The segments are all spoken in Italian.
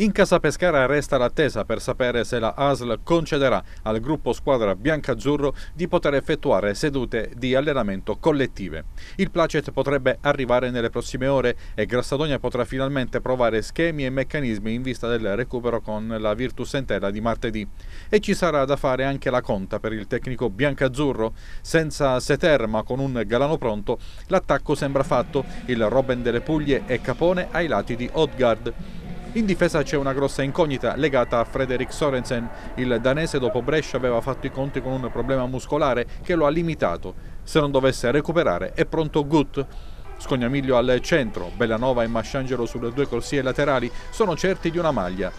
In casa Pescara resta l'attesa per sapere se la ASL concederà al gruppo squadra biancazzurro di poter effettuare sedute di allenamento collettive. Il placet potrebbe arrivare nelle prossime ore e Grassadonia potrà finalmente provare schemi e meccanismi in vista del recupero con la Virtus Entella di martedì. E ci sarà da fare anche la conta per il tecnico biancazzurro. Senza Seter ma con un Galano pronto, l'attacco sembra fatto. Il Robben delle Puglie e Capone ai lati di Odgard. In difesa c'è una grossa incognita legata a Frederick Sorensen. Il danese dopo Brescia aveva fatto i conti con un problema muscolare che lo ha limitato. Se non dovesse recuperare è pronto Gut. Scognamiglio al centro, Bellanova e Masciangelo sulle due corsie laterali sono certi di una maglia.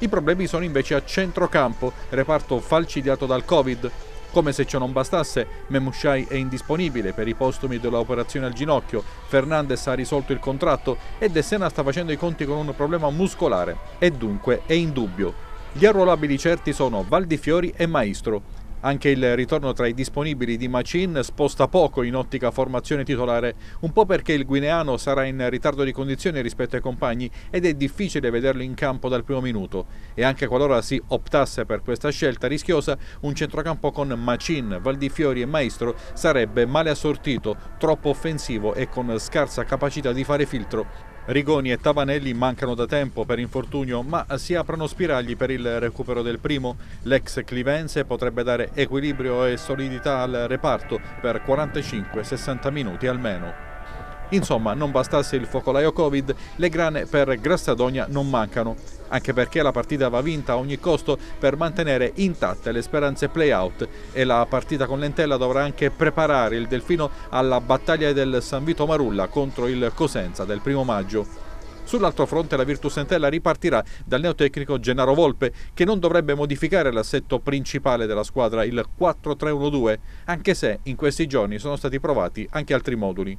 I problemi sono invece a centrocampo, reparto falcidiato dal Covid. Come se ciò non bastasse, Memushai è indisponibile per i postumi dell'operazione al ginocchio, Fernandez ha risolto il contratto e De Sena sta facendo i conti con un problema muscolare e dunque è in dubbio. Gli arruolabili certi sono Valdifiori e Maestro. Anche il ritorno tra i disponibili di Macin sposta poco in ottica formazione titolare, un po' perché il guineano sarà in ritardo di condizioni rispetto ai compagni ed è difficile vederlo in campo dal primo minuto. E anche qualora si optasse per questa scelta rischiosa, un centrocampo con Macin, Valdifiori e Maestro sarebbe male assortito, troppo offensivo e con scarsa capacità di fare filtro. Rigoni e Tavanelli mancano da tempo per infortunio, ma si aprono spiragli per il recupero del primo. L'ex Clivense potrebbe dare equilibrio e solidità al reparto per 45-60 minuti almeno. Insomma, non bastasse il focolaio Covid, le grane per Grassadonia non mancano, anche perché la partita va vinta a ogni costo per mantenere intatte le speranze play-out e la partita con Lentella dovrà anche preparare il Delfino alla battaglia del San Vito Marulla contro il Cosenza del primo maggio. Sull'altro fronte la Virtus Entella ripartirà dal neotecnico Gennaro Volpe che non dovrebbe modificare l'assetto principale della squadra, il 4-3-1-2, anche se in questi giorni sono stati provati anche altri moduli.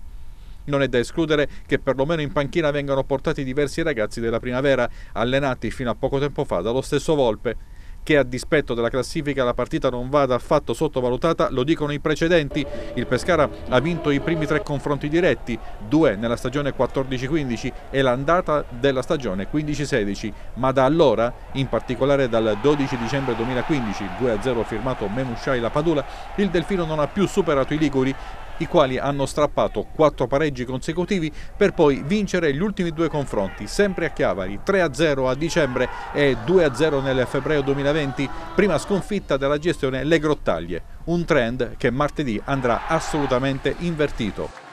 Non è da escludere che perlomeno in panchina vengano portati diversi ragazzi della primavera, allenati fino a poco tempo fa dallo stesso Volpe che a dispetto della classifica la partita non vada affatto sottovalutata lo dicono i precedenti. Il Pescara ha vinto i primi tre confronti diretti, due nella stagione 14-15 e l'andata della stagione 15-16, ma da allora, in particolare dal 12 dicembre 2015, 2-0 firmato Memushai La Padula, il Delfino non ha più superato i Liguri i quali hanno strappato quattro pareggi consecutivi per poi vincere gli ultimi due confronti, sempre a Chiavari, 3-0 a dicembre e 2-0 nel febbraio 2020, prima sconfitta della gestione Le Grottaglie, un trend che martedì andrà assolutamente invertito.